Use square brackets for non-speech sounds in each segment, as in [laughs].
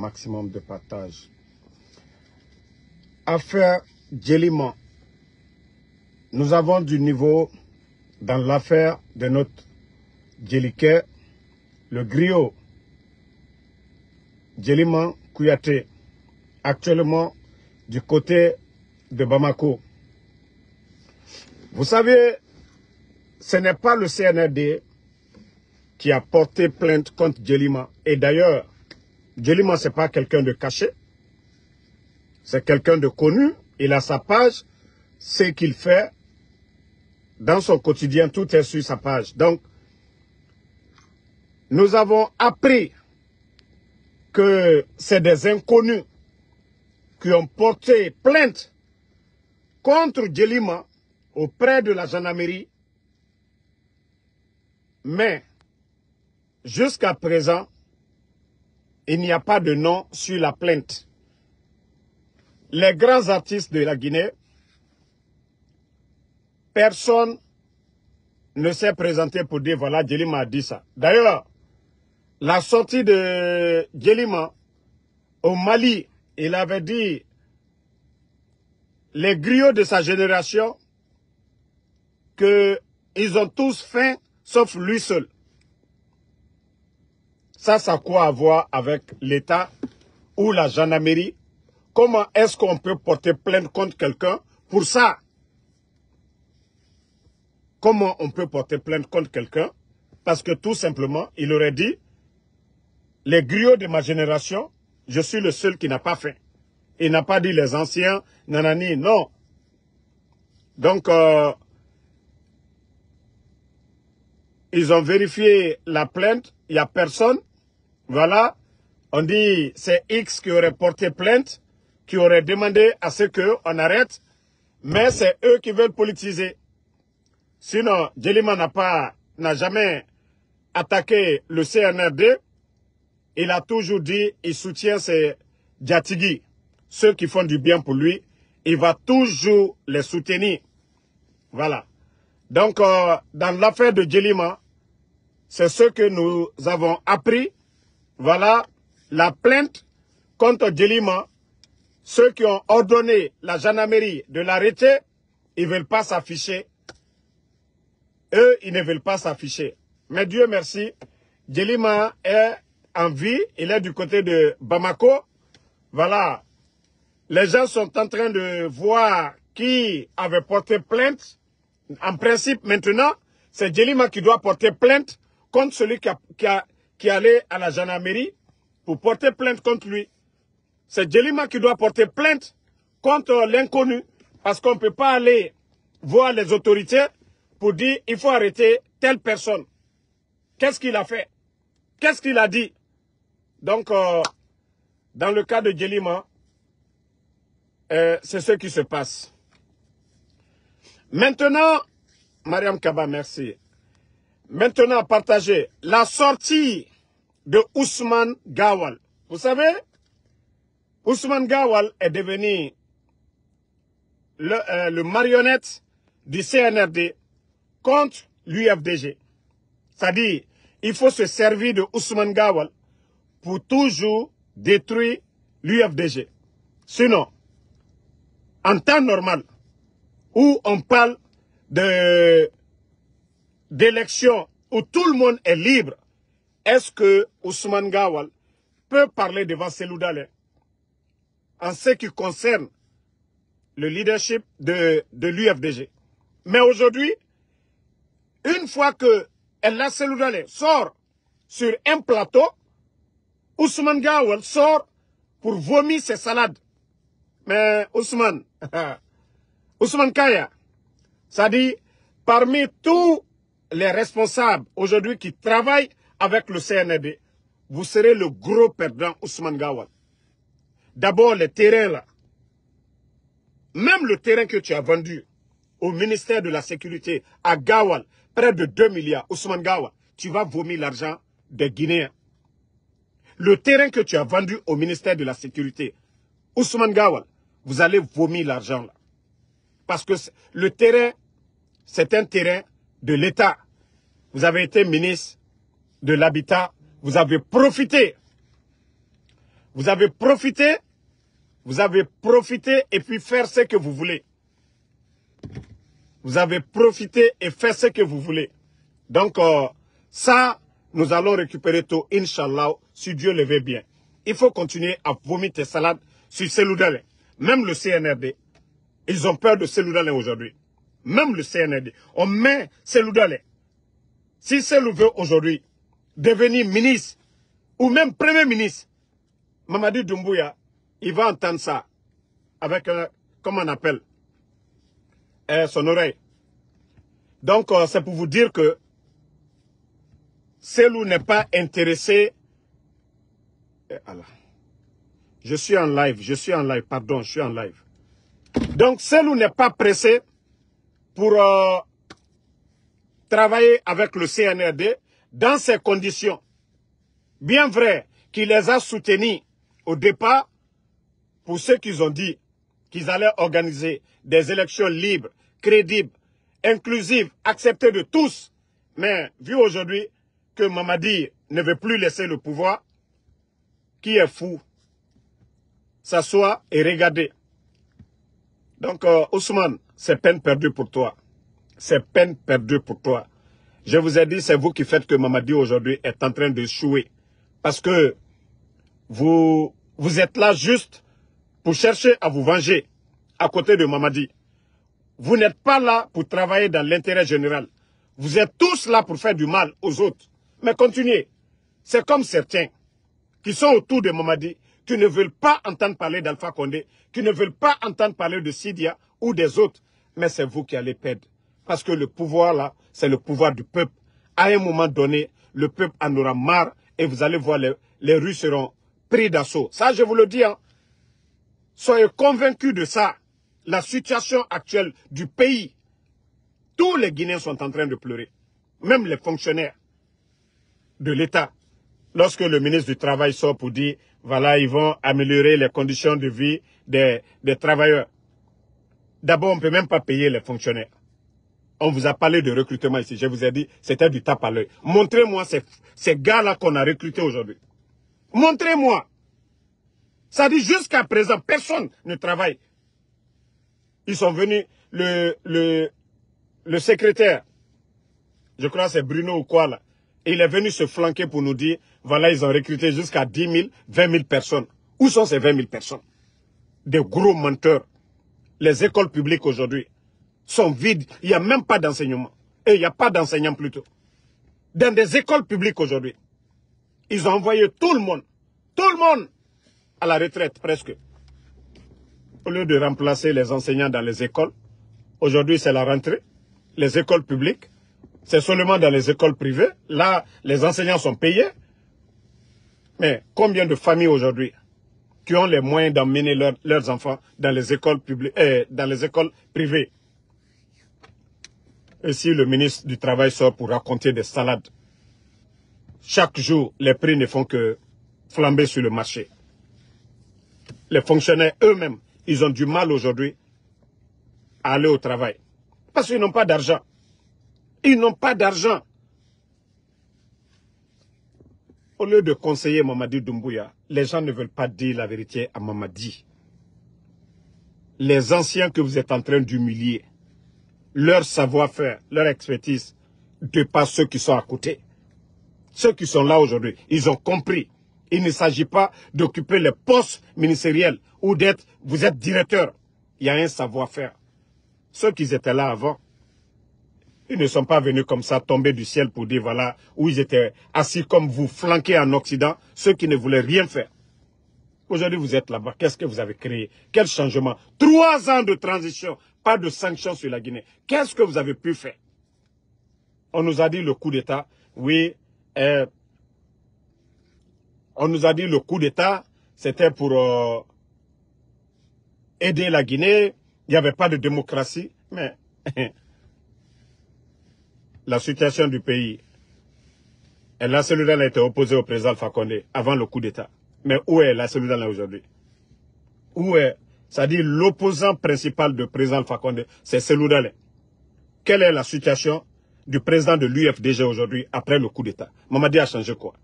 maximum de partage. Affaire Djeliman. Nous avons du niveau dans l'affaire de notre Djelike, le griot Djeliman Kouyaté, actuellement du côté de Bamako. Vous savez, ce n'est pas le CNRD qui a porté plainte contre Djeliman. Et d'ailleurs, Djeliman, ce n'est pas quelqu'un de caché. C'est quelqu'un de connu. Il a sa page. Ce qu'il fait dans son quotidien, tout est sur sa page. Donc, nous avons appris que c'est des inconnus qui ont porté plainte contre Djelima auprès de la gendarmerie. Mais, jusqu'à présent, il n'y a pas de nom sur la plainte. Les grands artistes de la Guinée, personne ne s'est présenté pour dire voilà, Djelima a dit ça. D'ailleurs, la sortie de Djelima au Mali, il avait dit les griots de sa génération qu'ils ont tous faim sauf lui seul. Ça, ça a quoi à voir avec l'État ou la gendarmerie Comment est-ce qu'on peut porter plainte contre quelqu'un pour ça? Comment on peut porter plainte contre quelqu'un? Parce que tout simplement, il aurait dit, les griots de ma génération, je suis le seul qui n'a pas fait. Il n'a pas dit les anciens, nanani, non. Donc, euh, ils ont vérifié la plainte, il n'y a personne. Voilà, on dit c'est X qui aurait porté plainte, qui aurait demandé à ce qu'on arrête, mais c'est eux qui veulent politiser. Sinon, Djelima n'a pas, n'a jamais attaqué le CNRD. Il a toujours dit, il soutient ses Djatigui, ceux qui font du bien pour lui. Il va toujours les soutenir. Voilà. Donc, euh, dans l'affaire de Djelima, c'est ce que nous avons appris. Voilà, la plainte contre Djelima. Ceux qui ont ordonné la gendarmerie de l'arrêter, ils ne veulent pas s'afficher eux, ils ne veulent pas s'afficher. Mais Dieu merci, Djelima est en vie, il est du côté de Bamako. Voilà, les gens sont en train de voir qui avait porté plainte. En principe, maintenant, c'est Djelima qui doit porter plainte contre celui qui, a, qui, a, qui allait à la gendarmerie pour porter plainte contre lui. C'est Djelima qui doit porter plainte contre l'inconnu parce qu'on ne peut pas aller voir les autorités pour dire il faut arrêter telle personne. Qu'est-ce qu'il a fait? Qu'est-ce qu'il a dit? Donc, euh, dans le cas de Djelima, euh, c'est ce qui se passe. Maintenant, Mariam Kaba, merci. Maintenant, partager la sortie de Ousmane Gawal. Vous savez, Ousmane Gawal est devenu le, euh, marionnette du CNRD contre l'UFDG. C'est-à-dire, il faut se servir de Ousmane Gawal pour toujours détruire l'UFDG. Sinon, en temps normal, où on parle d'élections où tout le monde est libre, est-ce que Ousmane Gawal peut parler devant Seloudalé en ce qui concerne le leadership de, de l'UFDG Mais aujourd'hui, une fois que El Seloudalé sort sur un plateau, Ousmane Gawal sort pour vomir ses salades. Mais Ousmane, [laughs] Ousmane Kaya, ça dit, parmi tous les responsables aujourd'hui qui travaillent avec le CNRD, vous serez le gros perdant Ousmane Gawal. D'abord, les terrains là. Même le terrain que tu as vendu au ministère de la Sécurité à Gawal, près de 2 milliards, Ousmane Gawal, tu vas vomir l'argent des Guinéens. Le terrain que tu as vendu au ministère de la Sécurité, Ousmane Gawal, vous allez vomir l'argent là. Parce que le terrain, c'est un terrain de l'État. Vous avez été ministre de l'Habitat, vous avez profité. Vous avez profité, vous avez profité et puis faire ce que vous voulez. Vous avez profité et fait ce que vous voulez. Donc, euh, ça, nous allons récupérer tout, Inch'Allah, si Dieu le veut bien. Il faut continuer à vomir tes salades sur Seloudalé. Même le CNRD, ils ont peur de Seloudalé aujourd'hui. Même le CNRD. On met Seloudalé. Si Selou veut aujourd'hui devenir ministre ou même premier ministre, Mamadi Doumbouya, il va entendre ça avec, un, comment on appelle, euh, son oreille. Donc, euh, c'est pour vous dire que Selou n'est pas intéressé. Eh, je suis en live, je suis en live, pardon, je suis en live. Donc, Selou n'est pas pressé pour euh, travailler avec le CNRD dans ces conditions. Bien vrai qu'il les a soutenus au départ pour ceux qu'ils ont dit qu'ils allaient organiser des élections libres, crédibles, inclusives, acceptées de tous. Mais vu aujourd'hui que Mamadi ne veut plus laisser le pouvoir, qui est fou, s'assoit et regarder. Donc, euh, Ousmane, c'est peine perdue pour toi. C'est peine perdue pour toi. Je vous ai dit, c'est vous qui faites que Mamadi aujourd'hui est en train de chouer. Parce que vous, vous êtes là juste pour chercher à vous venger à côté de Mamadi. Vous n'êtes pas là pour travailler dans l'intérêt général. Vous êtes tous là pour faire du mal aux autres. Mais continuez. C'est comme certains qui sont autour de Mamadi, qui ne veulent pas entendre parler d'Alpha Condé, qui ne veulent pas entendre parler de Sidia ou des autres. Mais c'est vous qui allez perdre. Parce que le pouvoir là, c'est le pouvoir du peuple. À un moment donné, le peuple en aura marre et vous allez voir les, les rues seront pris d'assaut. Ça, je vous le dis. Hein. Soyez convaincus de ça. La situation actuelle du pays, tous les Guinéens sont en train de pleurer. Même les fonctionnaires de l'État. Lorsque le ministre du Travail sort pour dire, voilà, ils vont améliorer les conditions de vie des, des travailleurs. D'abord, on ne peut même pas payer les fonctionnaires. On vous a parlé de recrutement ici. Je vous ai dit, c'était du tape à l'œil. Montrez-moi ces, gars-là qu'on a recrutés aujourd'hui. Montrez-moi. Ça dit jusqu'à présent, personne ne travaille. Ils sont venus, le, secrétaire, je crois c'est Bruno ou quoi là, il est venu se flanquer pour nous dire, voilà, ils ont recruté jusqu'à 10 000, 20 000 personnes. Où sont ces 20 000 personnes? Des gros menteurs. Les écoles publiques aujourd'hui sont vides. Il n'y a même pas d'enseignement. Et il n'y a pas d'enseignants plutôt. Dans des écoles publiques aujourd'hui, ils ont envoyé tout le monde, tout le monde à la retraite presque. Au lieu de remplacer les enseignants dans les écoles, aujourd'hui c'est la rentrée, les écoles publiques, c'est seulement dans les écoles privées. Là, les enseignants sont payés. Mais combien de familles aujourd'hui qui ont les moyens d'emmener leurs enfants dans les écoles publiques, euh, dans les écoles privées? Et si le ministre du Travail sort pour raconter des salades, chaque jour, les prix ne font que flamber sur le marché. Les fonctionnaires eux-mêmes, ils ont du mal aujourd'hui à aller au travail. Parce qu'ils n'ont pas d'argent. Ils n'ont pas d'argent. Au lieu de conseiller Mamadi Doumbouya, les gens ne veulent pas dire la vérité à Mamadi. Les anciens que vous êtes en train d'humilier, leur savoir-faire, leur expertise, dépassent ceux qui sont à côté. Ceux qui sont là aujourd'hui, ils ont compris. Il ne s'agit pas d'occuper les postes ministériels ou d'être, vous êtes directeur. Il y a un savoir-faire. Ceux qui étaient là avant, ils ne sont pas venus comme ça tomber du ciel pour dire voilà où ils étaient assis comme vous, flanqués en Occident, ceux qui ne voulaient rien faire. Aujourd'hui, vous êtes là-bas. Qu'est-ce que vous avez créé? Quel changement? Trois ans de transition, pas de sanctions sur la Guinée. Qu'est-ce que vous avez pu faire? On nous a dit le coup d'État. Oui, euh, on nous a dit le coup d'État, c'était pour euh, aider la Guinée. Il n'y avait pas de démocratie. Mais [laughs] la situation du pays, et la cellule a été opposée au président Alpha avant le coup d'État. Mais où est la cellule aujourd'hui? Où est, c'est-à-dire l'opposant principal du président Condé, c'est Seloudalé. Quelle est la situation du président de l'UFDG aujourd'hui après le coup d'État? Mamadi a changé quoi?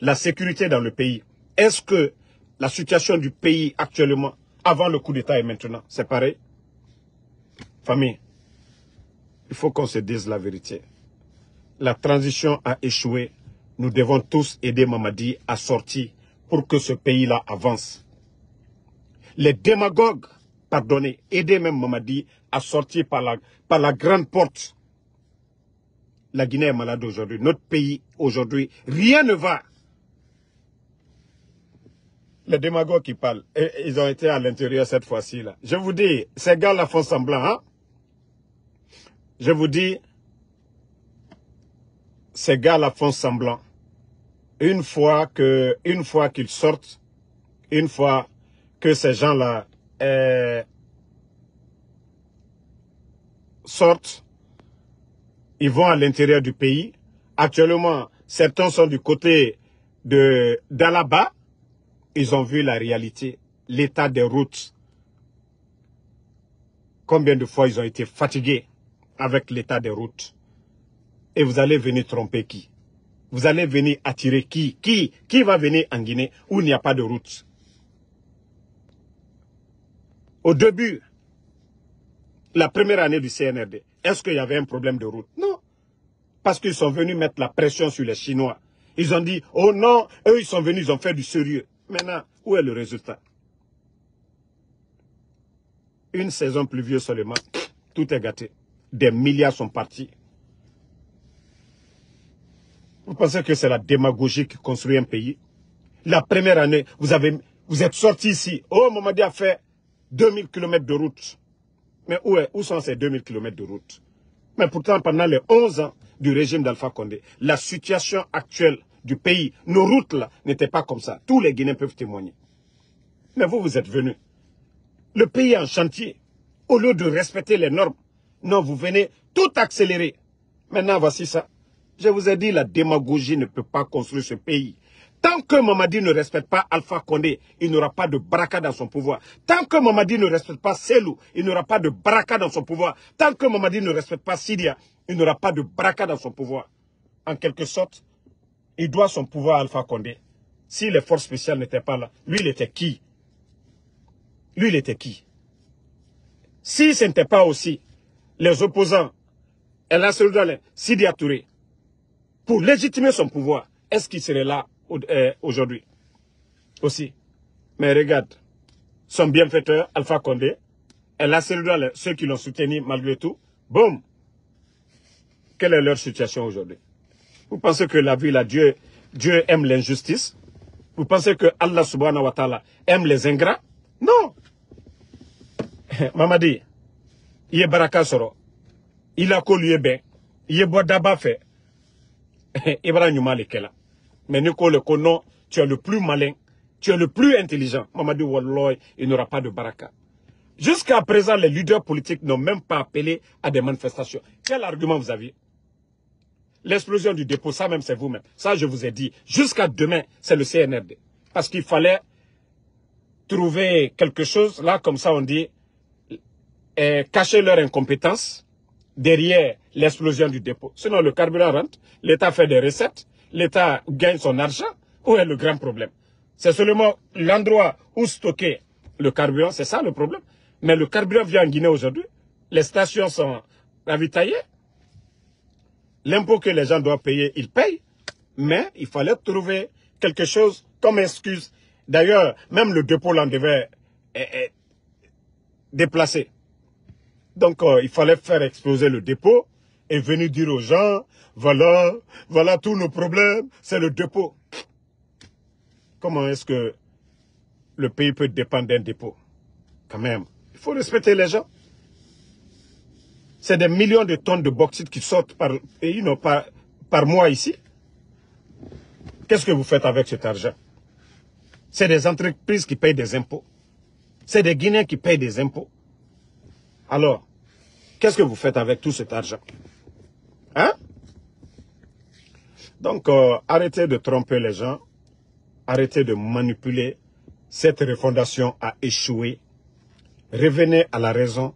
La sécurité dans le pays. Est-ce que la situation du pays actuellement, avant le coup d'État et maintenant, c'est pareil? Famille, il faut qu'on se dise la vérité. La transition a échoué. Nous devons tous aider Mamadi à sortir pour que ce pays-là avance. Les démagogues, pardonnez, aidez même Mamadi à sortir par la, grande porte. La Guinée est malade aujourd'hui. Notre pays, aujourd'hui, rien ne va. Les démagogues qui parlent, ils ont été à l'intérieur cette fois-ci. là. Je vous dis, ces gars-là font semblant. Hein? Je vous dis, ces gars-là font semblant. Une fois que, une fois qu'ils sortent, une fois que ces gens-là euh, sortent, ils vont à l'intérieur du pays. Actuellement, certains sont du côté de d'Alaba. Ils ont vu la réalité, l'état des routes. Combien de fois ils ont été fatigués avec l'état des routes. Et vous allez venir tromper qui? Vous allez venir attirer qui? Qui? Qui va venir en Guinée où il n'y a pas de route? Au début, la première année du CNRD, est-ce qu'il y avait un problème de route? Non. Parce qu'ils sont venus mettre la pression sur les Chinois. Ils ont dit, oh non, eux ils sont venus, ils ont fait du sérieux. Maintenant, où est le résultat? Une saison pluvieuse seulement, tout est gâté. Des milliards sont partis. Vous pensez que c'est la démagogie qui construit un pays? La première année, vous, avez, vous êtes sorti ici. Oh, Mamadi a fait 2000 km de route. Mais où, est, où sont ces 2000 km de route? Mais pourtant, pendant les 11 ans du régime d'Alpha Condé, la situation actuelle du pays, nos routes là, n'étaient pas comme ça. Tous les Guinéens peuvent témoigner. Mais vous, vous êtes venus. Le pays est en chantier. Au lieu de respecter les normes, non, vous venez tout accélérer. Maintenant, voici ça. Je vous ai dit, la démagogie ne peut pas construire ce pays. Tant que Mamadi ne respecte pas Alpha Condé, il n'aura pas de baraka dans son pouvoir. Tant que Mamadi ne respecte pas Selou, il n'aura pas de baraka dans son pouvoir. Tant que Mamadi ne respecte pas Sidia, il n'aura pas de baraka dans son pouvoir. En quelque sorte, il doit son pouvoir à Alpha Condé. Si les forces spéciales n'étaient pas là, lui, il était qui? Lui, il était qui? Si ce n'était pas aussi les opposants, et la Sidi Touré, pour légitimer son pouvoir, est-ce qu'il serait là euh, aujourd'hui? Aussi. Mais regarde, son bienfaiteur, Alpha Condé, et la ceux qui l'ont soutenu malgré tout, boum! Quelle est leur situation aujourd'hui? Vous pensez que la vie, là, Dieu, Dieu aime l'injustice? Vous pensez que Allah subhanahu wa ta'ala aime les ingrats? Non! [laughs] Mamadi, il est baraka soro. Il a ko lui ben il est daba fait ibra nyuma le kela mais ni ko le ko non tu es le plus malin tu es le plus intelligent Mamadou Walloy il n'aura pas de baraka jusqu'à présent les leaders politiques n'ont même pas appelé à des manifestations quel argument vous avez L'explosion du dépôt, ça même c'est vous-même. Ça je vous ai dit. Jusqu'à demain, c'est le CNRD. Parce qu'il fallait trouver quelque chose, là comme ça on dit, et cacher leur incompétence derrière l'explosion du dépôt. Sinon, le carburant rentre, l'État fait des recettes, l'État gagne son argent. Où est le grand problème? C'est seulement l'endroit où stocker le carburant, c'est ça le problème. Mais le carburant vient en Guinée aujourd'hui. Les stations sont ravitaillées. L'impôt que les gens doivent payer, ils payent. Mais il fallait trouver quelque chose comme excuse. D'ailleurs, même le dépôt l'en devait déplacer. Donc, euh, il fallait faire exploser le dépôt et venir dire aux gens, voilà, voilà tous nos problèmes, c'est le dépôt. Comment est-ce que le pays peut dépendre d'un dépôt? Quand même, il faut respecter les gens. C'est des millions de tonnes de bauxite qui sortent par, par, par mois ici. Qu'est-ce que vous faites avec cet argent? C'est des entreprises qui payent des impôts. C'est des Guinéens qui payent des impôts. Alors, qu'est-ce que vous faites avec tout cet argent Hein Donc, euh, arrêtez de tromper les gens. Arrêtez de manipuler. Cette refondation a échoué. Revenez à la raison.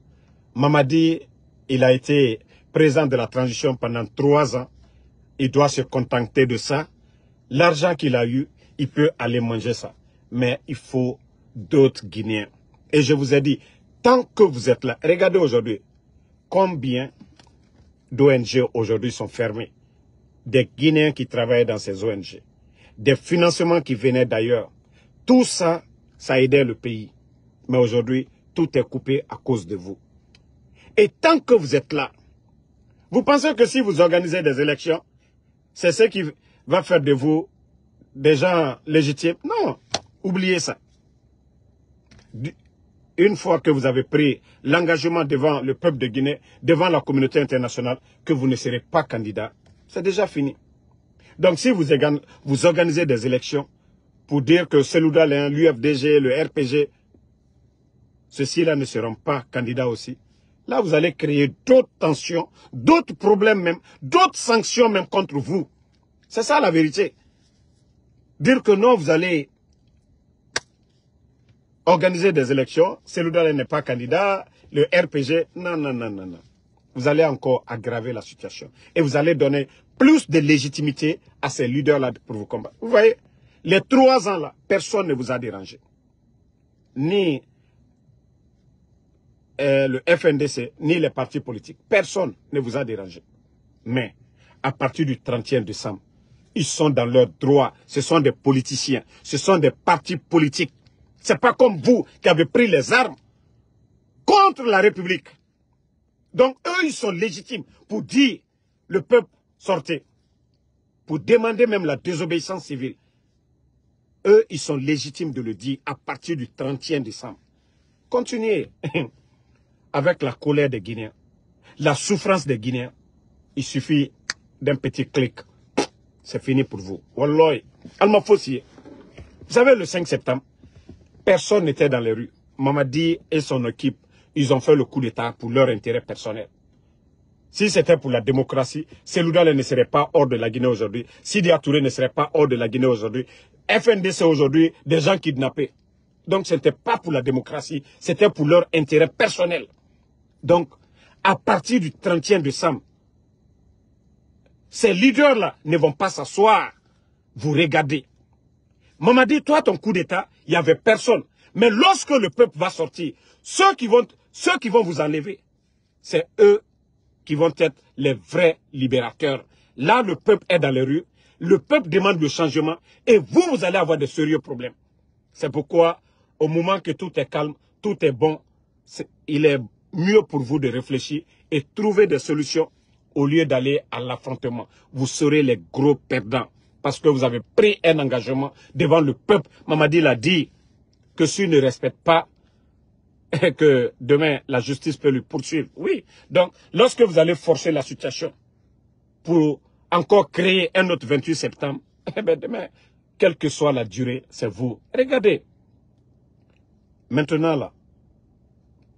Mamadi, il a été président de la transition pendant trois ans. Il doit se contenter de ça. L'argent qu'il a eu, il peut aller manger ça. Mais il faut d'autres Guinéens. Et je vous ai dit, tant que vous êtes là, regardez aujourd'hui, combien d'ONG aujourd'hui sont fermées. Des Guinéens qui travaillent dans ces ONG. Des financements qui venaient d'ailleurs. Tout ça, ça aidait le pays. Mais aujourd'hui, tout est coupé à cause de vous. Et tant que vous êtes là, vous pensez que si vous organisez des élections, c'est ce qui va faire de vous des gens légitimes? Non, oubliez ça. Une fois que vous avez pris l'engagement devant le peuple de Guinée, devant la communauté internationale, que vous ne serez pas candidat, c'est déjà fini. Donc si vous, organisez des élections pour dire que Seloudalin, l'UFDG, le RPG, ceux-ci-là ne seront pas candidats aussi, là vous allez créer d'autres tensions, d'autres problèmes même, d'autres sanctions même contre vous. C'est ça la vérité. Dire que non, vous allez organiser des élections, Seloudalin n'est pas candidat, le RPG, non, non, non, non, non. Vous allez encore aggraver la situation. Et vous allez donner plus de légitimité à ces leaders-là pour vous combattre. Vous voyez, les trois ans-là, personne ne vous a dérangé. Ni euh, le FNDC, ni les partis politiques. Personne ne vous a dérangé. Mais, à partir du 31 décembre, ils sont dans leurs droits. Ce sont des politiciens. Ce sont des partis politiques. C'est pas comme vous qui avez pris les armes contre la République. Donc, eux, ils sont légitimes pour dire le peuple sortez. Pour demander même la désobéissance civile. Eux, ils sont légitimes de le dire à partir du 31 décembre. Continuez. [laughs] avec la colère des Guinéens, la souffrance des Guinéens, il suffit d'un petit clic. C'est fini pour vous. Wallah, Alma Vous savez, le 5 septembre, personne n'était dans les rues. Mamadi et son équipe, ils ont fait le coup d'État pour leur intérêt personnel. Si c'était pour la démocratie, Seloudal ne serait pas hors de la Guinée aujourd'hui. Sidi Touré ne serait pas hors de la Guinée aujourd'hui. FND, aujourd'hui des gens kidnappés. Donc ce n'était pas pour la démocratie, c'était pour leur intérêt personnel. Donc, à partir du 31 décembre, ces leaders-là ne vont pas s'asseoir, vous regarder. Mamadi, toi, ton coup d'État, il n'y avait personne. Mais lorsque le peuple va sortir, ceux qui vont, vous enlever, c'est eux qui vont être les vrais libérateurs. Là, le peuple est dans les rues, le peuple demande le changement, et vous, vous allez avoir de sérieux problèmes. C'est pourquoi, au moment que tout est calme, tout est bon, il est mieux pour vous de réfléchir et trouver des solutions au lieu d'aller à l'affrontement. Vous serez les gros perdants parce que vous avez pris un engagement devant le peuple. Mamadi l'a dit que s'il ne respecte pas, [laughs] que demain la justice peut lui poursuivre. Oui. Donc, lorsque vous allez forcer la situation pour encore créer un autre 28 septembre, [laughs] eh bien demain, quelle que soit la durée, c'est vous. Regardez. Maintenant là,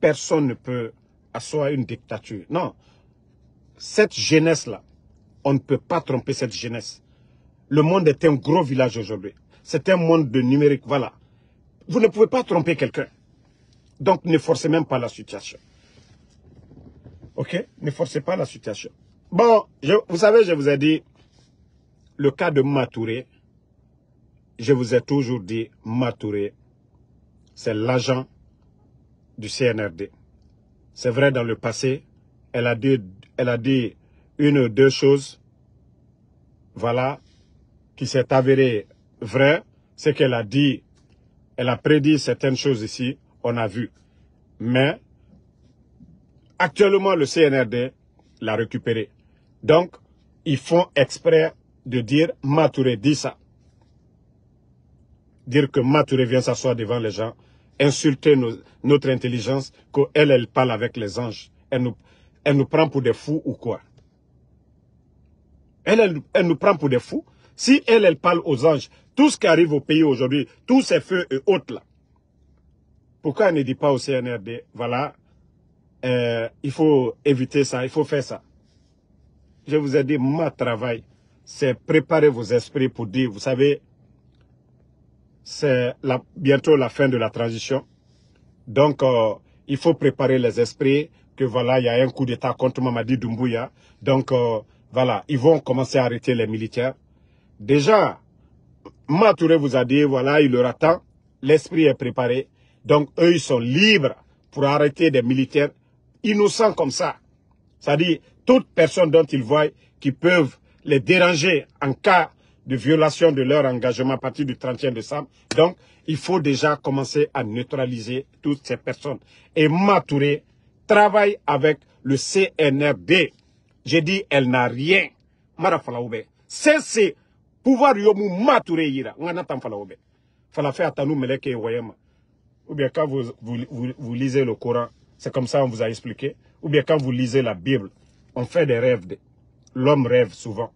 personne ne peut asseoir une dictature. Non. Cette jeunesse-là, on ne peut pas tromper cette jeunesse. Le monde est un gros village aujourd'hui. C'est un monde de numérique, voilà. Vous ne pouvez pas tromper quelqu'un. Donc ne forcez même pas la situation. Ok? Ne forcez pas la situation. Bon, vous savez, je vous ai dit, le cas de Matouré, je vous ai toujours dit, Matouré, c'est l'agent du CNRD. C'est vrai, dans le passé, elle a dit, elle a dit une ou deux choses, voilà, qui s'est avéré vrai. Ce qu'elle a dit, elle a prédit certaines choses ici, on a vu. Mais, actuellement, le CNRD l'a récupéré. Donc, ils font exprès de dire Matouré dit ça. Dire que Matouré vient s'asseoir devant les gens insulter notre intelligence, qu'elle, elle parle avec les anges. Elle nous, elle nous prend pour des fous ou quoi? Elle, elle, nous prend pour des fous? Si elle, elle parle aux anges, tout ce qui arrive au pays aujourd'hui, tous ces feux et autres là, pourquoi elle ne dit pas au CNRD, voilà, euh, il faut éviter ça, il faut faire ça. Je vous ai dit, mon travail, c'est préparer vos esprits pour dire, vous savez, c'est bientôt la fin de la transition. Donc, euh, il faut préparer les esprits que voilà, il y a un coup d'État contre Mamadi Doumbouya. Donc, euh, voilà, ils vont commencer à arrêter les militaires. Déjà, Matouré vous a dit, voilà, il leur attend l'esprit est préparé. Donc, eux, ils sont libres pour arrêter des militaires innocents comme ça. C'est-à-dire, toute personne dont ils voient qui peuvent les déranger en cas de violation de leur engagement à partir du 31 décembre. Donc, il faut déjà commencer à neutraliser toutes ces personnes. Et Matouré travaille avec le CNRD. J'ai dit, elle n'a rien. C'est pouvoir yomu Matouré yira. Fala fait atanu meleke wayema. Ou bien quand vous, vous, vous, lisez le Coran, c'est comme ça on vous a expliqué. Ou bien quand vous lisez la Bible, on fait des rêves. L'homme rêve souvent.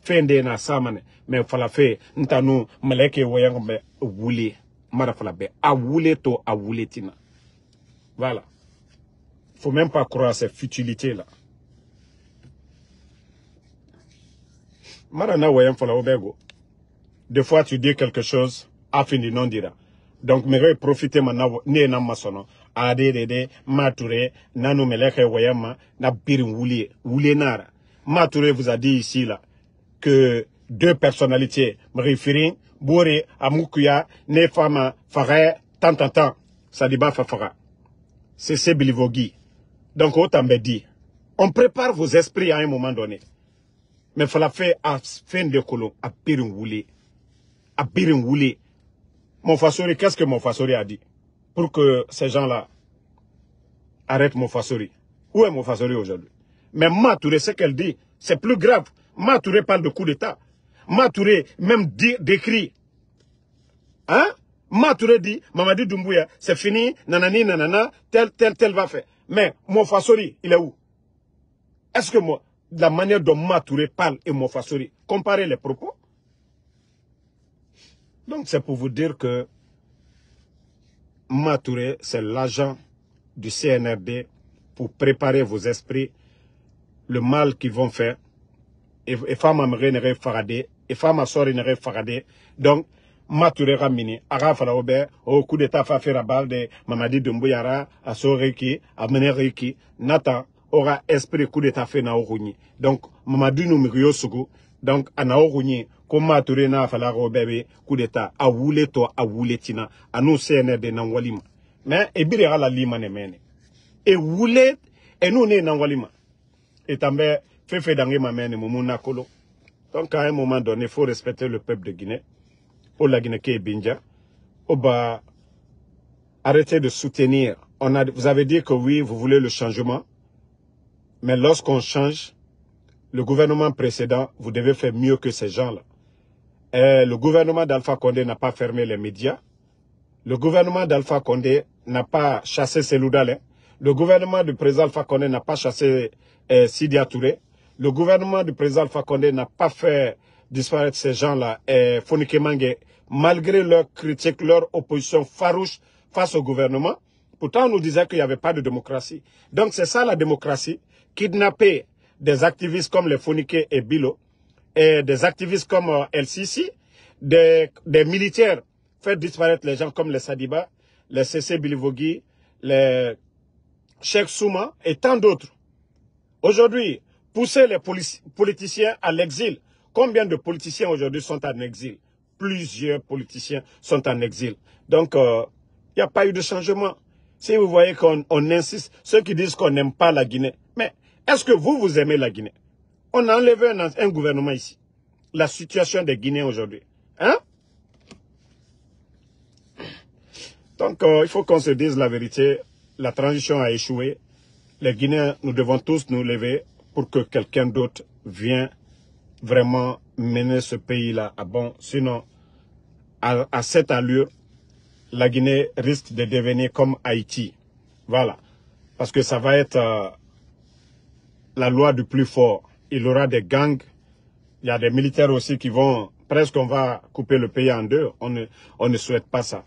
Fende na samane. Mais fala fait, ntanu meleke wayema be wuli. Mara fala. A wule to a wule tina. Voilà. Faut même pas croire à ces futilités là. Mara na wayem fala obego. Des fois tu dis quelque chose, afin non dira donc me profiter ne na masono. Ade de de mature nanu meleke wayama na birin nara. Mature vous a dit ici là que deux personnalités me référent bore amukuya ne fama fara tant tant tant. Ça dit ba fafara c'est bilivogi donc autant me dit on prépare vos esprits à un moment donné la faire à fin de colon à birin wuli à birin wuli Mofasori, qu'est-ce que Mofasori a dit? Pour que ces gens-là arrêtent Mofasori Où est Mofasori aujourd'hui? Mais Matouré, ce qu'elle dit, c'est plus grave. Matouré parle de coup d'État. Matouré même dit, décrit. Hein? Matouré dit, Mamadi Doumbouya, c'est fini, nanani, nanana, tel, tel, tel va faire. Mais Mofasori, il est où? Est-ce que moi, la manière dont Matouré parle et Mofasori, comparez les propos donc c'est pour vous dire que Matouré, c'est l'agent du CNRD pour préparer vos esprits, le mal qu'ils vont faire. Et femme amere faradé, et femme sori nere faradé. Donc, Matouré ramini, ara fala obe, au coup d'état fa faire de Mamadi Dumbouyara, à Soreki, à Menereki, Nathan, aura esprit coup d'état fait na Donc, Mamadi Numiriyo Sugu, donc, ana ko mature n'a fala ko bebe coup d'état a wule to a wule tina anu CNRD nan walima. Mais e bire ala lima ne mene e wule e nous ne nan walima. Et tambe fefe dange ma mene mumuna kolo donc à un moment donné faut respecter le peuple de Guinée. Au la Guinée est binja au bas arrêtez de soutenir. On a vous avez dit que oui vous voulez le changement mais lorsqu'on change le gouvernement précédent, vous devez faire mieux que ces gens-là. Le gouvernement d'Alpha Condé n'a pas fermé les médias. Le gouvernement d'Alpha Condé n'a pas chassé Seloudalé. Le gouvernement du président Alpha Condé n'a pas chassé eh, Sidia. Le gouvernement du président Alpha Condé n'a pas fait disparaître ces gens-là, eh, Fonike malgré leurs critiques, leur opposition farouche face au gouvernement. Pourtant, on nous disait qu'il n'y avait pas de démocratie. Donc, c'est ça la démocratie. Kidnapper des activistes comme les Fonike et Bilo, et des activistes comme euh, LCC, des, des militaires faire disparaître les gens comme les Sadiba, les CC Bilivogui, les Cheikh Souma et tant d'autres. Aujourd'hui, pousser les politiciens à l'exil. Combien de politiciens aujourd'hui sont en exil? Plusieurs politiciens sont en exil. Donc, il euh, n'y a pas eu de changement. Si vous voyez qu'on insiste, ceux qui disent qu'on n'aime pas la Guinée, mais est-ce que vous, vous aimez la Guinée? On a enlevé un, gouvernement ici. La situation des Guinéens aujourd'hui. Hein? Donc, euh, il faut qu'on se dise la vérité. La transition a échoué. Les Guinéens, nous devons tous nous lever pour que quelqu'un d'autre vienne vraiment mener ce pays-là à bon. Sinon, à, cette allure, la Guinée risque de devenir comme Haïti. Voilà. Parce que ça va être euh, la loi du plus fort il y aura des gangs. Il y a des militaires aussi qui vont, presque on va couper le pays en deux. On ne, on ne souhaite pas ça.